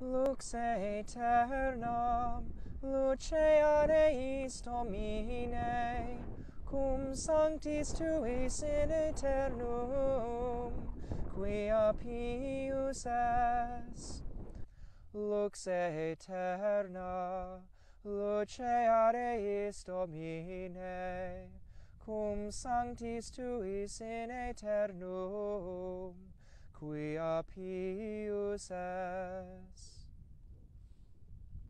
lux aeternam luce ad eis domine cum sanctis tuis in aeternum quia pius est lux aeterna luce ad eis domine cum sanctis tuis in aeternum quia pius est